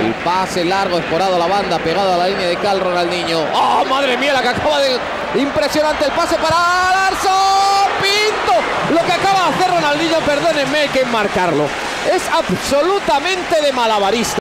El pase largo, esporado a la banda, pegado a la línea de cal Ronaldinho. ¡Oh, madre mía, la que acaba de... Impresionante el pase para Larson Pinto. Lo que acaba de hacer Ronaldinho, perdónenme, hay que marcarlo. Es absolutamente de malabarista.